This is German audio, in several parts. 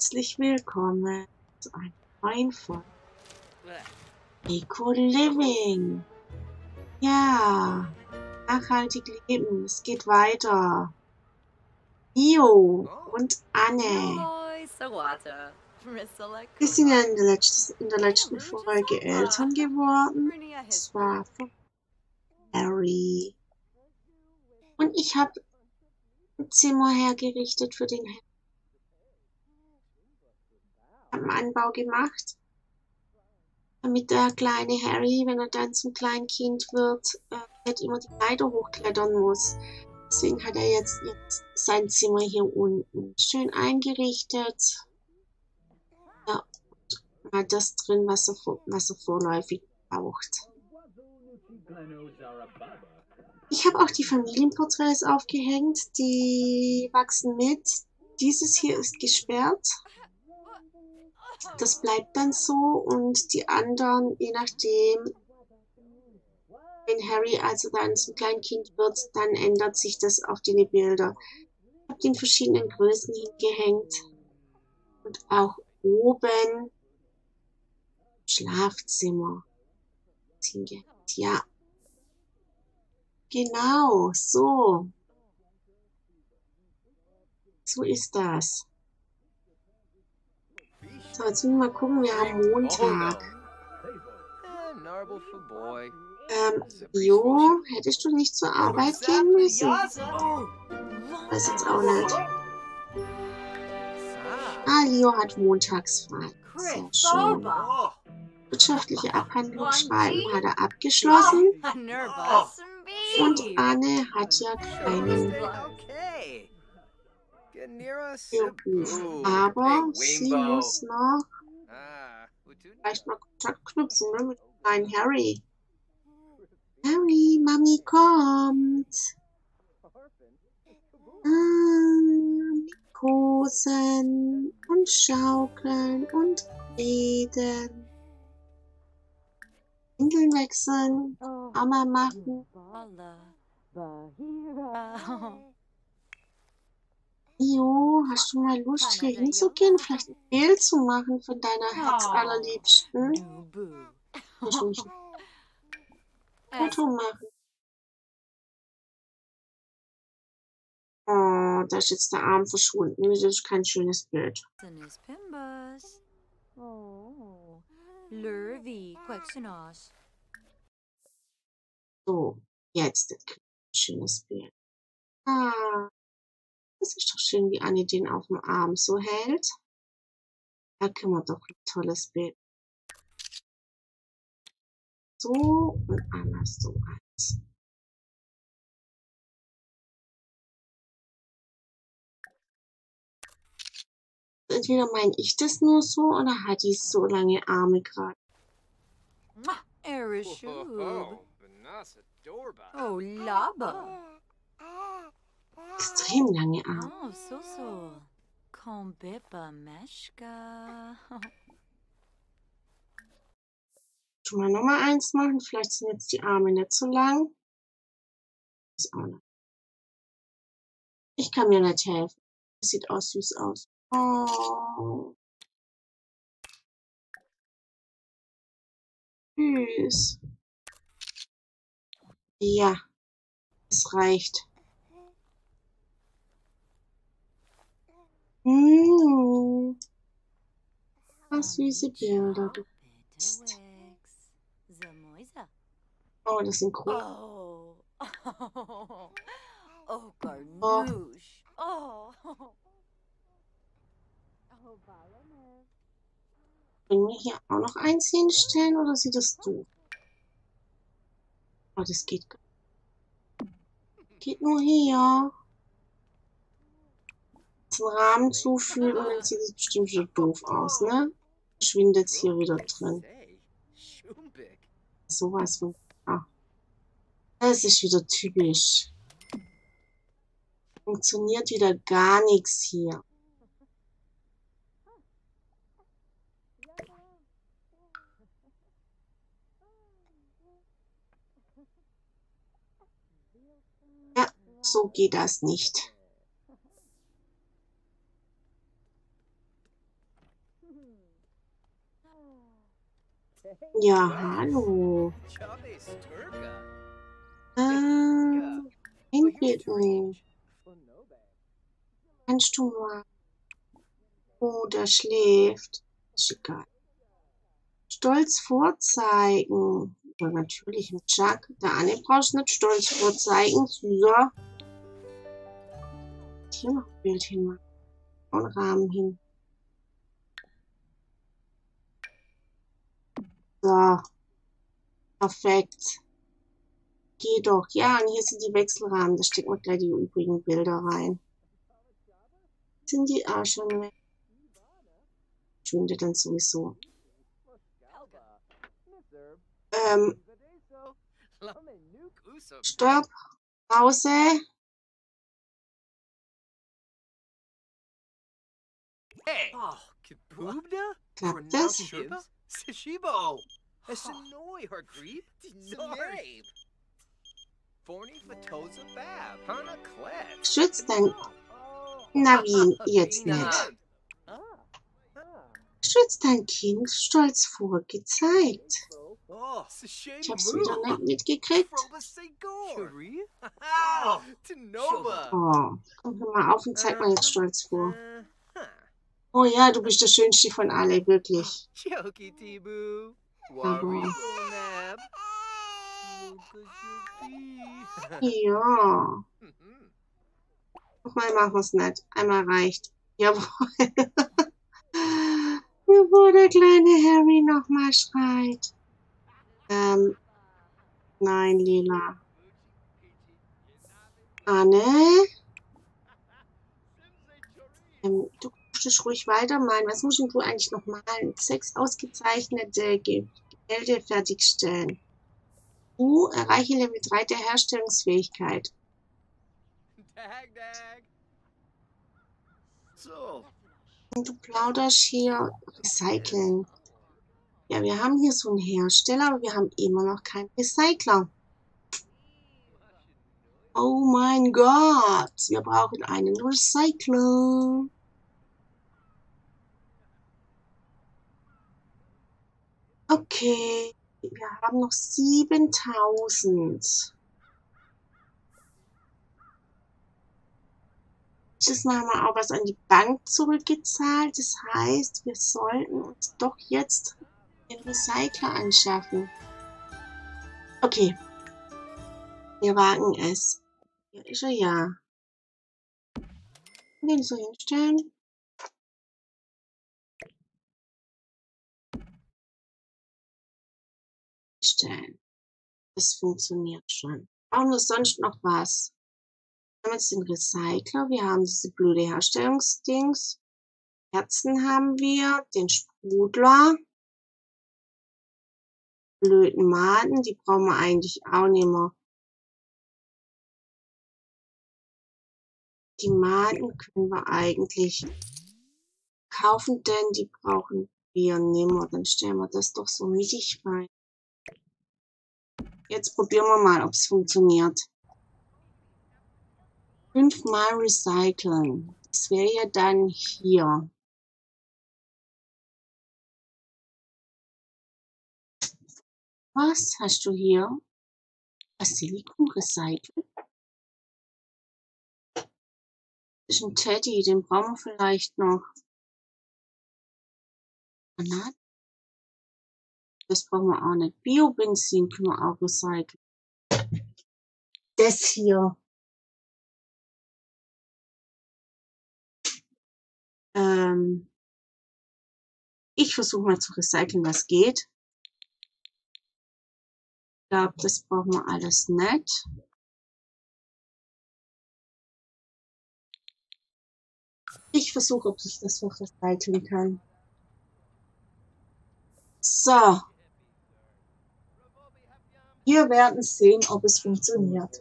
Herzlich willkommen zu einer neuen Folge Eco Living. Ja, nachhaltig leben, es geht weiter. Bio und Anne. Wir sind ja in der, letzten, in der letzten Folge Eltern geworden. Das war von Harry. Und ich habe ein Zimmer hergerichtet für den Harry. Einen Anbau gemacht, damit der kleine Harry, wenn er dann zum kleinen Kind wird, äh, nicht immer die Leiter hochklettern muss. Deswegen hat er jetzt, jetzt sein Zimmer hier unten schön eingerichtet. Ja, hat das drin, was er, was er vorläufig braucht. Ich habe auch die Familienporträts aufgehängt, die wachsen mit. Dieses hier ist gesperrt. Das bleibt dann so und die anderen, je nachdem, wenn Harry also dann zum kleinen Kind wird, dann ändert sich das auf die Bilder. Ich habe die in verschiedenen Größen hingehängt und auch oben im Schlafzimmer hingehängt. Ja, genau, so. So ist das. So, jetzt müssen wir mal gucken, wir haben Montag. Ähm, Jo, hättest du nicht zur Arbeit gehen müssen? Weiß jetzt auch nicht. Ah, Leo hat montags frei. Sehr schön. Wirtschaftliche Abhandlung schreiben hat er abgeschlossen. Und Anne hat ja keinen. Aber sie muss noch vielleicht mal Kontakt knüpfen ne, mit kleinen Harry. Harry, Mami kommt. Ah, kosen und schaukeln und reden. Windeln wechseln, Mama machen. Jo, hast du mal Lust, hier hinzugehen? Vielleicht ein Bild zu machen von deiner Herzallerliebsten? Foto machen. Oh, da ist jetzt der Arm verschwunden. Das ist kein schönes Bild. So, jetzt ein schönes Bild. Ah, das ist doch schön, wie Annie den auf dem Arm so hält. Da können wir doch ein tolles Bild so und einmal so eins. Entweder meine ich das nur so oder hat die so lange Arme gerade. Oh, Laba. Extrem lange Arme. Oh, so, so. Schon mal Nummer eins machen. Vielleicht sind jetzt die Arme nicht so lang. Ist auch nicht. Ich kann mir nicht helfen. Das sieht auch süß aus. Oh. Süß. Ja, es reicht. Mmh. Was süße Bilder du bist. Oh, das sind cool. Oh. Oh, oh Garnouche. Oh. Oh, Können wir hier auch noch eins hinstellen oder sieht das du? Oh, das geht gar Geht nur hier. Rahmen zufügen und dann sieht es bestimmt wieder doof aus, ne? Schwindet hier wieder drin. Sowas von das ist wieder typisch. Funktioniert wieder gar nichts hier. Ja, so geht das nicht. Ja, hallo. Ähm, hinbieten. Kannst du mal... Oh, der schläft. Ist egal. Stolz vorzeigen. Ja, natürlich mit Chuck. Der Anne brauchst nicht stolz vorzeigen. Süßer. Hier noch ein Bild hinmachen. Und Rahmen hin. So. Perfekt. Geh doch. Ja, und hier sind die Wechselrahmen. Da stecken wir gleich die übrigen Bilder rein. Sind die auch schon weg? Schwindet dann sowieso. Ähm. Stopp. Pause. Hey! Oh, Kabubna? Klappt das? Sishibo! Esanoi, her creep? Sorry! Forni Fatoza Bab, Hana Klet. Schützt dein Navi jetzt nicht. Schützt dein Kind stolz vorgezeigt. Oh, Ich hab's wieder nicht mitgekriegt. Oh, komm mal auf und zeig mal jetzt stolz vor. Oh ja, du bist der Schönste von alle, wirklich. Choki Tibu! Ja. Nochmal machen wir's nicht. Einmal reicht. Jawohl. Bevor der kleine Harry nochmal schreit. Ähm. Nein, Lila. Anne? Ähm, du es ruhig weitermalen. Was musst du eigentlich noch malen? Sechs ausgezeichnete Ge- Gemälde fertigstellen. Du erreiche Level 3 der Herstellungsfähigkeit. Dag, dag! So, Und du plauderst hier recyceln. Ja, wir haben hier so einen Hersteller, aber wir haben immer noch keinen Recycler. Oh mein Gott, wir brauchen einen Recycler. Okay, wir haben noch 7000. Letztes haben wir auch was an die Bank zurückgezahlt. Das heißt, wir sollten uns doch jetzt den Recycler anschaffen. Okay. Wir wagen es. Hier ist er ja. Den so hinstellen. Stellen. Das funktioniert schon. Brauchen wir sonst noch was? Wir haben jetzt den Recycler, wir haben diese blöde Herstellungsdings. Herzen haben wir, den Sprudler. Blöden Maden, die brauchen wir eigentlich auch nicht mehr. Die Maden können wir eigentlich kaufen, denn die brauchen wir nicht mehr. Dann stellen wir das doch so mittig rein. Jetzt probieren wir mal, ob es funktioniert. Fünfmal recyceln. Das wäre ja dann hier. Was hast du hier? Basilikum recyceln? Das ist ein Teddy, den brauchen wir vielleicht noch. Granaten? Das brauchen wir auch nicht. Biobenzin können wir auch recyceln. Das hier. Ähm, ich versuche mal zu recyceln, was geht. Ich glaube, das brauchen wir alles nicht. Ich versuche, ob ich das noch recyceln kann. So. Wir werden sehen, ob es funktioniert.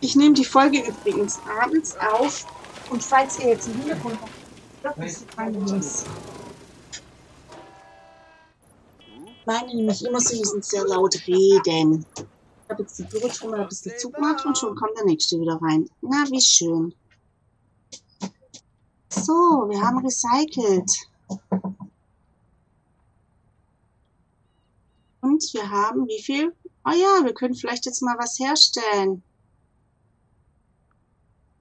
Ich nehme die Folge übrigens abends auf und falls ihr jetzt im Hintergrund noch das ist rein muss. Meine nämlich immer, müssen sehr laut reden. Ich habe jetzt die Bürotür mal ein bisschen zugemacht und schon kommt der nächste wieder rein. Na, wie schön. So, wir haben recycelt. Und wir haben wie viel? Oh ja, wir können vielleicht jetzt mal was herstellen.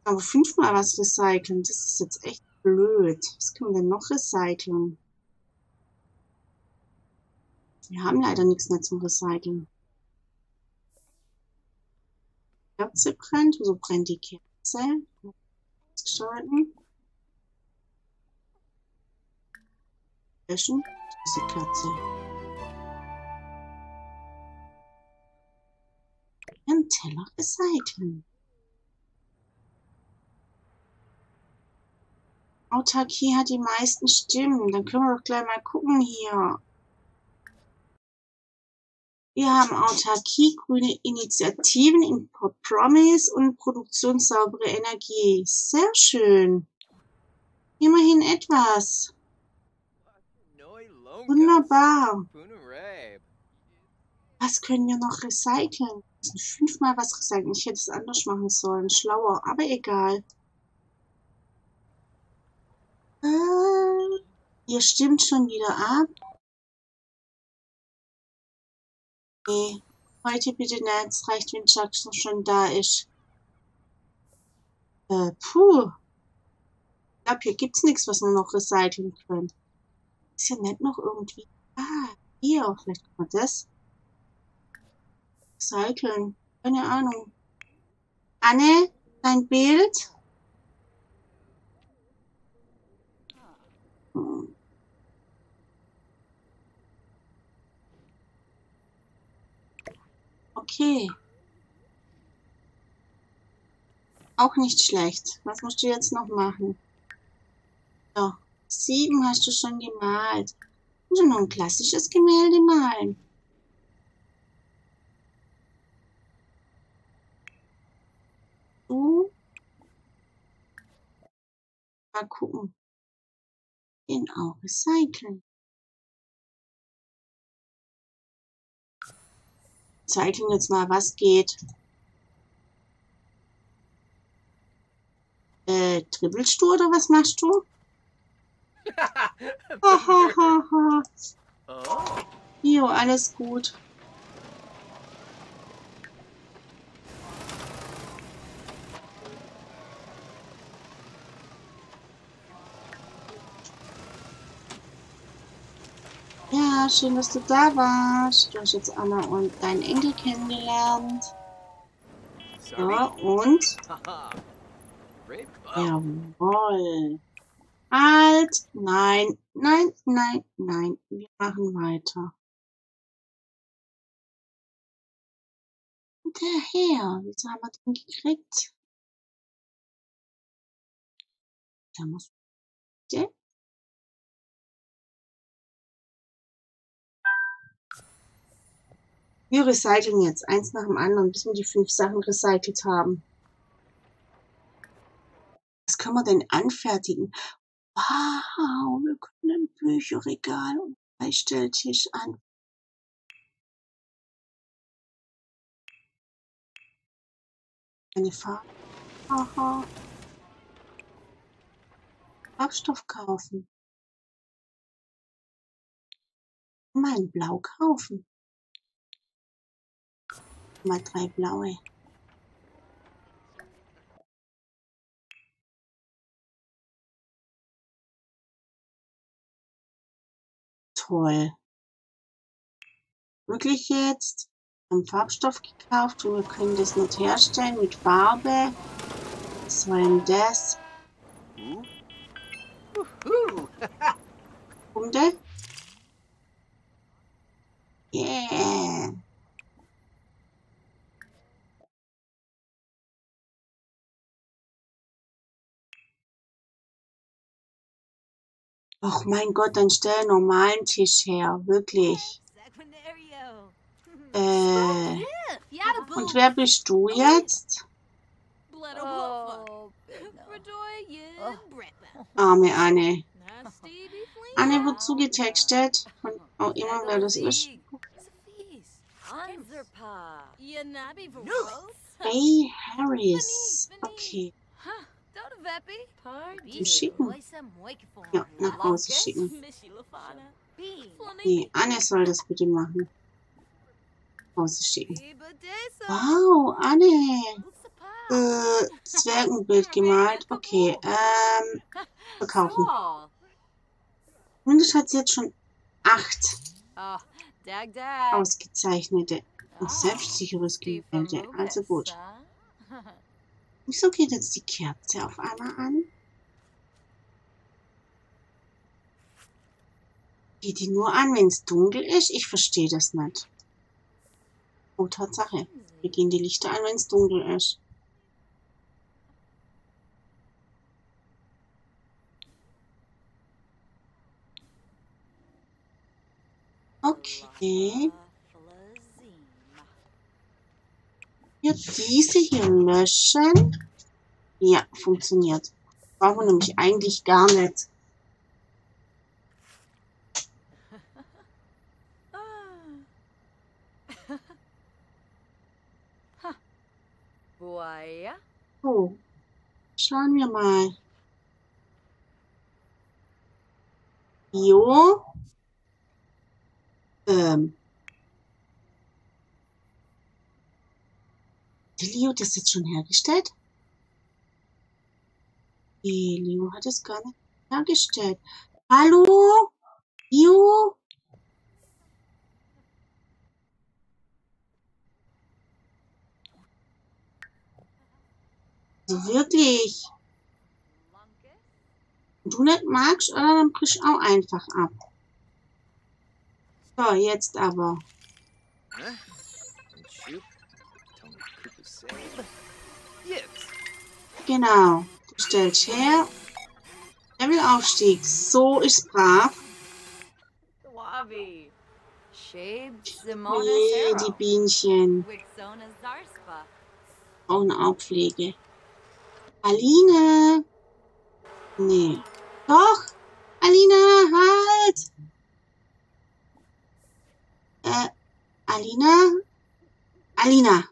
Aber fünfmal was recyceln, das ist jetzt echt blöd. Was können wir denn noch recyceln? Wir haben leider nichts mehr zum Recyceln. Kerze brennt. Wieso brennt die Kerze? Ausschalten. Löschen. Diese Kerze. Ein Teller recyceln. Autarkie hat die meisten Stimmen. Dann können wir doch gleich mal gucken hier. Wir haben Autarkie, grüne Initiativen, Import Promise und Produktion saubere Energie. Sehr schön. Immerhin etwas. Wunderbar. Was können wir noch recyceln? Wir müssen fünfmal was recyceln. Ich hätte es anders machen sollen. Schlauer, aber egal. Äh, ihr stimmt schon wieder ab. Nee, heute bitte nicht. Es reicht, wenn Jackson schon da ist. Äh, puh. Ich glaube, hier gibt's nichts, was wir noch recyceln können. Ist ja nicht noch irgendwie. Ah, hier, vielleicht kann man das. Recyceln. Keine Ahnung. Anne, dein Bild? Hm. Okay. Auch nicht schlecht. Was musst du jetzt noch machen? So, sieben hast du schon gemalt. Musst du noch ein klassisches Gemälde malen? Du? Mal gucken. Genau, recyceln. Zeig Ihnen jetzt mal, was geht. Äh, dribbelst du oder was machst du? Hahaha. jo, alles gut. Ja, schön, dass du da warst. Du hast jetzt Anna und deinen Enkel kennengelernt. Ja, und? Jawohl. Halt! Nein, nein, nein, nein. Wir machen weiter. Hinterher. Wieso haben wir den gekriegt? Da muss. Wir recyceln jetzt eins nach dem anderen, bis wir die fünf Sachen recycelt haben. Was können wir denn anfertigen? Wow, wir können ein Bücherregal und Beistelltisch an. Eine Farbe. Aha. Farbstoff kaufen. Mal Blau kaufen mal drei blaue. Toll. Wirklich jetzt? Haben Farbstoff gekauft und wir können das nicht herstellen mit Farbe. Was war denn das? Hunde? Yeah. Ach mein Gott, dann stell einen normalen Tisch her, wirklich. Äh, und wer bist du jetzt? Arme Anne. Anne wird zugetextet. Von auch immer, wer das ist. Ray Harris. Okay. Zum Schicken. Ja, nach Hause schicken. Nee, Anne soll das bitte machen. Hause schicken. Wow, Anne. Äh, Zwergenbild gemalt. Okay, ähm, verkaufen. Mindest hat sie jetzt schon acht ausgezeichnete und selbstsicheres Gemälde. Also gut. Wieso geht jetzt die Kerze auf einmal an? Geht die nur an, wenn es dunkel ist? Ich verstehe das nicht. Oh, Tatsache. Wir gehen die Lichter an, wenn es dunkel ist. Okay. Ja, diese hier löschen. Ja, funktioniert. Brauchen wir nämlich eigentlich gar nicht. So, schauen wir mal. Jo. Ähm. Der Leo das jetzt schon hergestellt? Nee, Leo hat es gar nicht hergestellt. Hallo? Leo? Also wirklich. Wenn du nicht magst, oder dann brisch auch einfach ab. So, jetzt aber. Huh? Yips. Genau. Du stellst her. Levelaufstieg. So ist brav. Nee, die. Bienchen. Brauchen auch Pflege. Aline. Nee. Doch. Alina, halt. Äh, Alina? Alina.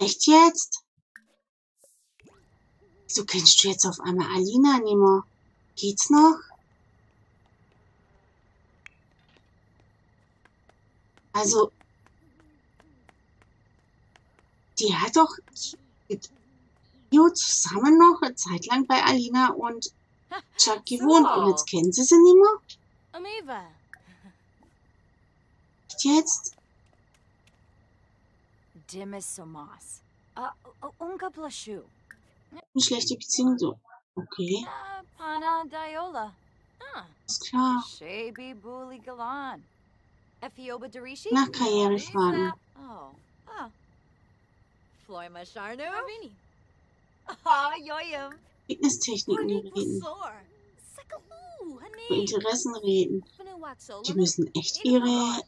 Echt jetzt? Wieso kennst du jetzt auf einmal Alina nicht mehr? Geht's noch? Also, die hat doch mit Rio zusammen noch eine Zeit lang bei Alina und Chuck gewohnt und jetzt kennen sie sie nicht mehr? Amiva. Echt jetzt? Eine schlechte Beziehung so. Okay, Uh, Pana Diola. Ah. ist klar. Nach Karriere fragen. Oh. Ah. Floima Sharnu? Ravini. Ah, Yoyam. Fitnesstechniken reden. Über. Interessen reden. Die müssen echt ihre.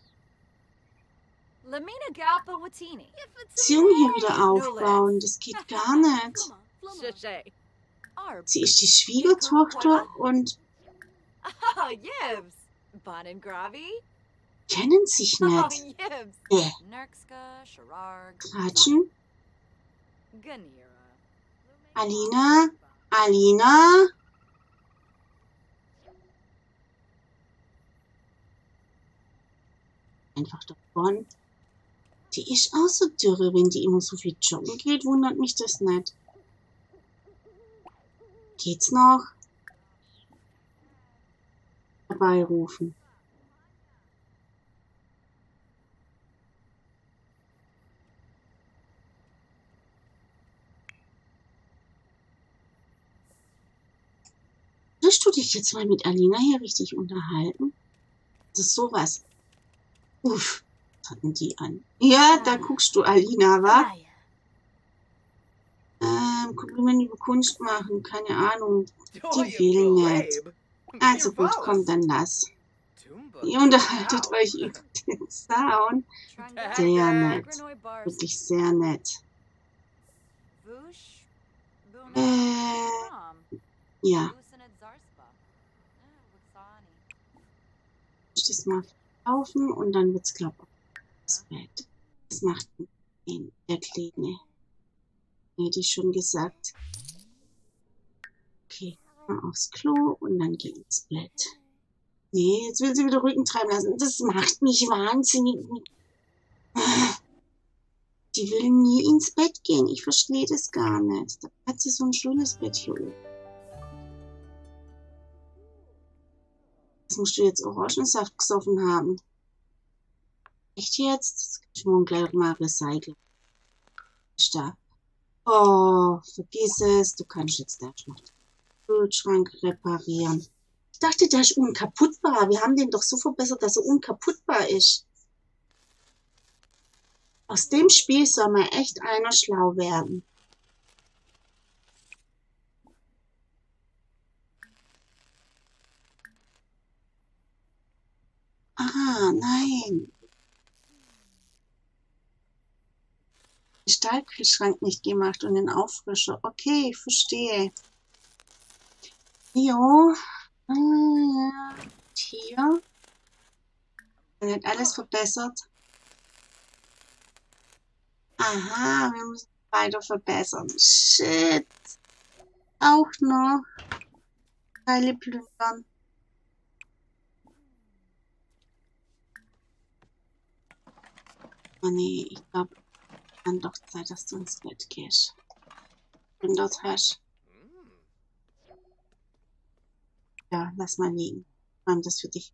Beziehung hier wieder aufbauen. Das geht gar nicht. Sie ist die Schwiegertochter und Ah, Gravi. kennen sich Oh, nicht. Äh. Tratschen. Ganira. Alina. Alina. Einfach davon. Die ist auch so dürre, wenn die immer so viel joggen geht, wundert mich das nicht. Geht's noch? Herbeirufen. Willst du dich jetzt mal mit Alina hier richtig unterhalten? Das ist sowas. Uff, hatten die an? Ja, da guckst du Alina, wa? Ähm, Kompliment über Kunst machen, keine Ahnung. Doy will Babe. nicht. Also gut, komm, dann lass. Ihr unterhaltet euch über den Sound. Sehr nett. Wirklich sehr nett. Äh, ja. Ich das mal kaufen und dann wird's klappen. Bett. Das macht ihn, der Kleine. Hätte ich schon gesagt. Okay, mal aufs Klo und dann geh ins Bett. Nee, jetzt will sie wieder Rücken treiben lassen. Das macht mich wahnsinnig. Die will nie ins Bett gehen. Ich verstehe das gar nicht. Da hat sie so ein schönes Bett hier oben. Das musst du jetzt Orangensaft gesoffen haben. Echt jetzt? Das kann gleich mal recyceln. Da. Oh, vergiss es. Du kannst jetzt erst noch den Kühlschrank reparieren. Ich dachte, der ist unkaputtbar. Wir haben den doch so verbessert, dass er unkaputtbar ist. Aus dem Spiel soll mal echt einer schlau werden. Ah, nein. Stahlkühlschrank nicht gemacht und den Auffrischer. Okay, ich verstehe. Jo. Ah, hier. Wird alles verbessert. Aha, wir müssen weiter verbessern. Shit. Auch noch. Teile plündern. Oh nee, ich glaube, dann doch Zeit, dass du ins Bett gehst. Plündert hast. Ja, lass mal liegen. Räum das für dich.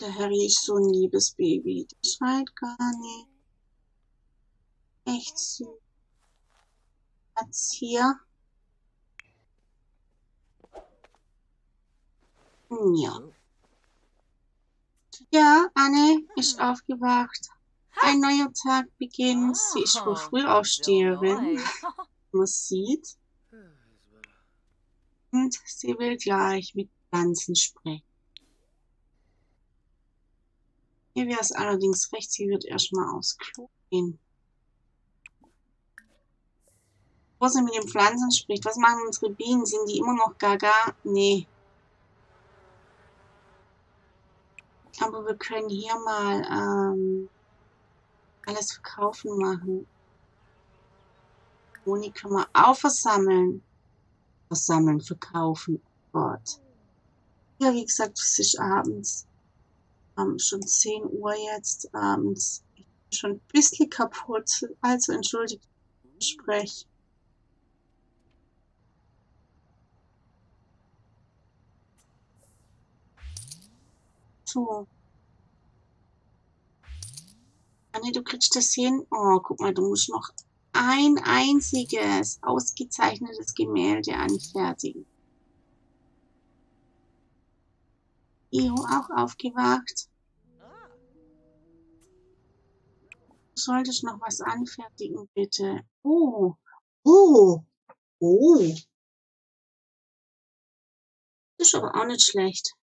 Der Harry ist so ein liebes Baby. Der schreit gar nicht. Echt süß. Platz hier. Ja. Ja, Anne ist aufgewacht. Ein neuer Tag beginnt. Sie ist wohl Frühaufsteherin. Man sieht. Und sie will gleich mit Pflanzen sprechen. Hier wäre es allerdings recht, sie wird erstmal aufs Klo gehen. Bevor sie mit den Pflanzen spricht, was machen unsere Bienen? Sind die immer noch gaga? Nee. Aber wir können hier mal ähm, alles verkaufen machen. Honig können wir auch versammeln. Versammeln, verkaufen. Oh Gott. Ja, wie gesagt, es ist abends ähm, schon 10 Uhr jetzt abends. Ich bin schon ein bisschen kaputt. Also entschuldigt Sprech. So. Anne, du kriegst das hin. Oh, guck mal, du musst noch ein einziges ausgezeichnetes Gemälde anfertigen. Io auch aufgewacht. Du solltest noch was anfertigen, bitte. Oh, oh, oh. Ist aber auch nicht schlecht.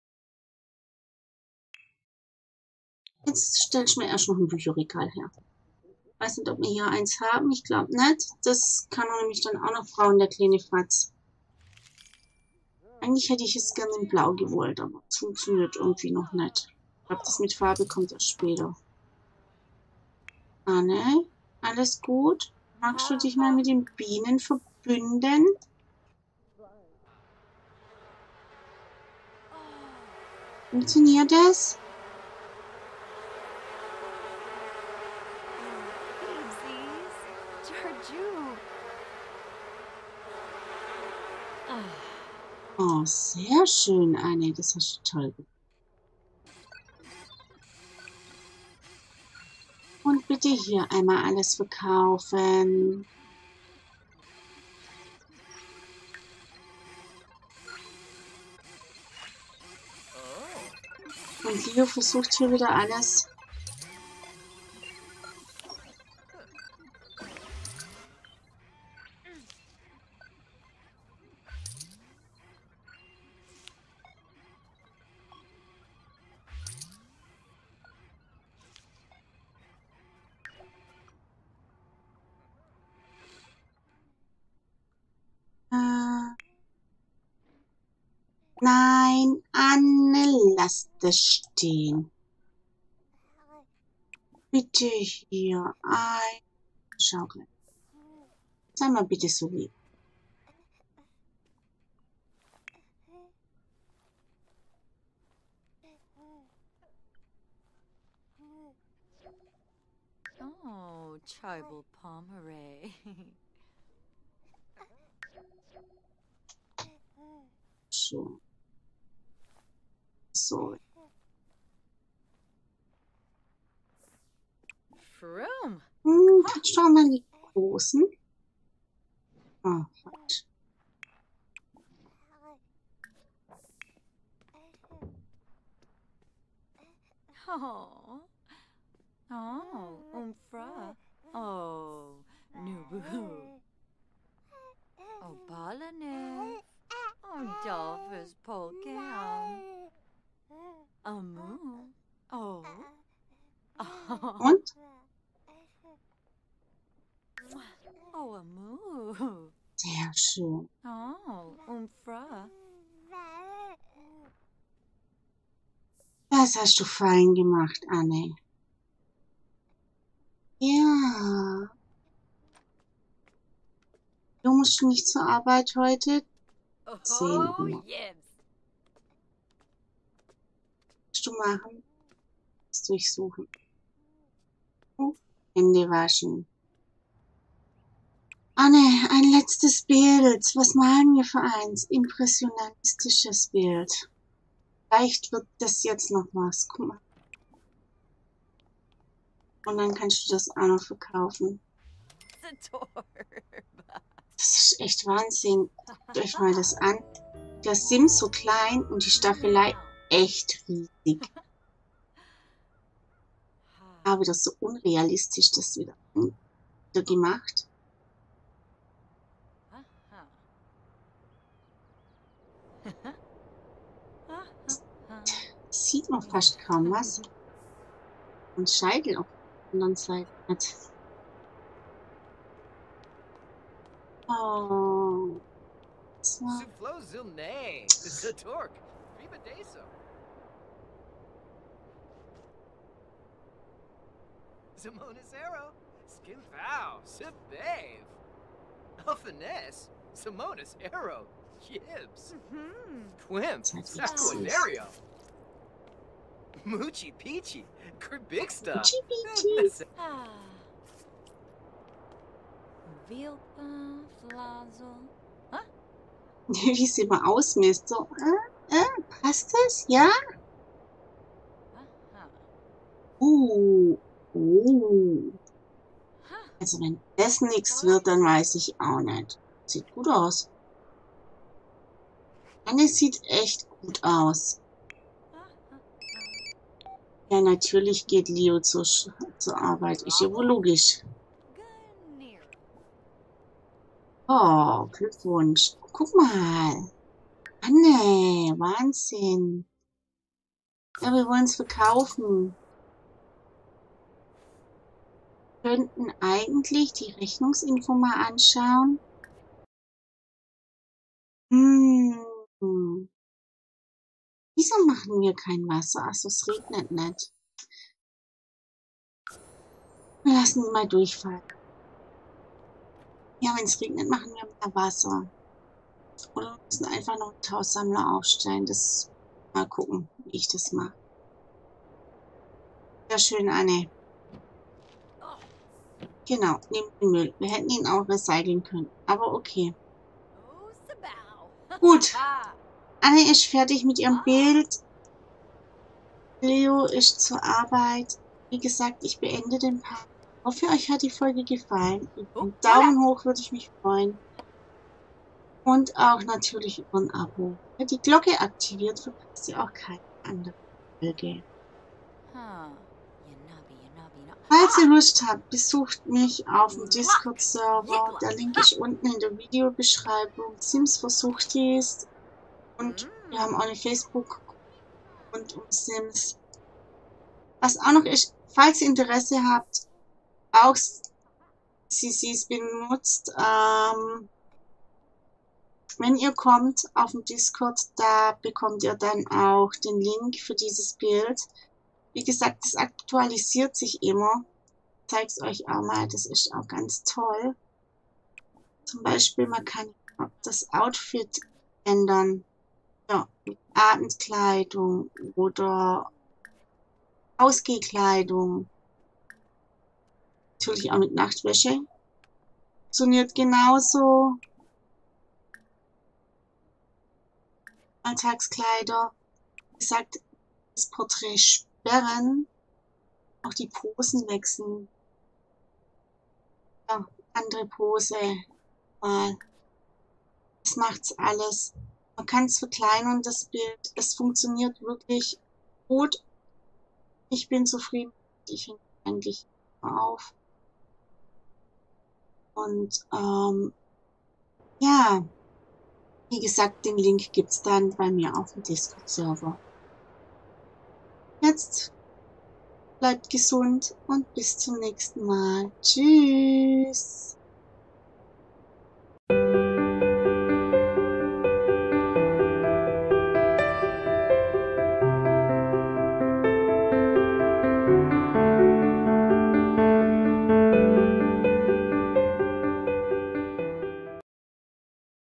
Jetzt stelle ich mir erst noch ein Bücherregal her. Weiß nicht, ob wir hier eins haben. Ich glaube nicht. Das kann nämlich dann auch noch Frauen der kleine Fatz. Eigentlich hätte ich es gerne in Blau gewollt, aber es funktioniert irgendwie noch nicht. Ich glaube, das mit Farbe kommt erst später. Anne, alles gut? Magst du dich mal mit den Bienen verbünden? Funktioniert das? Oh, sehr schön, Anne. Das hast du toll gemacht. Und bitte hier einmal alles verkaufen. Und Leo versucht hier wieder alles lass das stehen. Bitte hier ein. Schaukel. Sei mal bitte so lieb. Oh, Tribal Pomeray. So. So. Froom. Hm, schauen wir die großen. Ah, falsch. Oh. Oh, umfra. Oh, nubu. Oh, balane. Oh, dolphus polkam. Oh, moo. Oh. Oh, Und? Oh, a moo. Sehr schön. Oh, umfra. Das hast du fein gemacht, Anne. Ja. Du musst nicht zur Arbeit heute. Sehen Oh, yes. Musst du machen. Das durchsuchen. Hände waschen. Anne, ein letztes Bild. Was malen wir für eins? Impressionistisches Bild. Vielleicht wird das jetzt noch was. Guck mal. Und dann kannst du das auch noch verkaufen. Das ist echt Wahnsinn. Guckt euch mal das an. Der Sims so klein und die Staffelei echt riesig. Aber das so unrealistisch, das wieder, wieder gemacht. Sieht man fast kaum was. Und Scheitel auf der anderen Seite hat. Oh. Suflo Zilne. Zatork. Prima Deso. Simonis Arrow. Skin Vow. Sip Bave. Elfiness. Simonis Arrow. What it Saquinario. Moochie Peachy. Cribbixta. Moochie Peachy. Ah. Vilpa, Flazo. Wie sie immer ausmisst. So, äh, äh, passt das? Ja? Uh, uh. Also wenn das nichts wird, dann weiß ich auch nicht. Sieht gut aus. Anne sieht echt gut aus. Ja, natürlich geht Leo zur, Sch- zur Arbeit. Ist ja wohl logisch. Oh, Glückwunsch. Guck mal. Anne, Wahnsinn. Ja, wir wollen es verkaufen. Könnten eigentlich die Rechnungsinfo mal anschauen. Hm. Wieso machen wir kein Wasser? Achso, es regnet nicht. Wir lassen ihn mal durchfallen. Ja, wenn es regnet, machen wir mehr Wasser. Oder wir müssen einfach noch einen Tausammler aufstellen. Das mal gucken, wie ich das mache. Sehr schön, Anne. Genau, neben den Müll. Wir hätten ihn auch recyceln können. Aber okay. Gut. Anne ist fertig mit ihrem Bild. Leo ist zur Arbeit. Wie gesagt, ich beende den Part. Hoffe, euch hat die Folge gefallen. Über einen Daumen hoch würde ich mich freuen. Und auch natürlich über ein Abo. Wer die Glocke aktiviert, verpasst ihr auch keine andere Folge. Falls ihr Lust habt, besucht mich auf dem Discord-Server. Der Link ist unten in der Videobeschreibung. Sims versucht dies. Und wir haben auch eine Facebook und um Sims. Was auch noch ist, falls ihr Interesse habt, auch CCs benutzt, ähm, wenn ihr kommt auf dem Discord, da bekommt ihr dann auch den Link für dieses Bild. Wie gesagt, das aktualisiert sich immer. Ich zeige es euch auch mal, das ist auch ganz toll. Zum Beispiel, man kann das Outfit ändern. Ja, Abendkleidung oder Ausgehkleidung. Natürlich auch mit Nachtwäsche. Funktioniert genauso. Alltagskleider. Wie gesagt, das Porträt sperren. Auch die Posen wechseln. Ja, andere Pose. Mal. Das macht's alles. Man kann es verkleinern, das Bild. Es funktioniert wirklich gut. Ich bin zufrieden. Ich finde eigentlich auf. Und ähm, ja, wie gesagt, den Link gibt's dann bei mir auf dem Discord-Server. Jetzt bleibt gesund und bis zum nächsten Mal. Tschüss.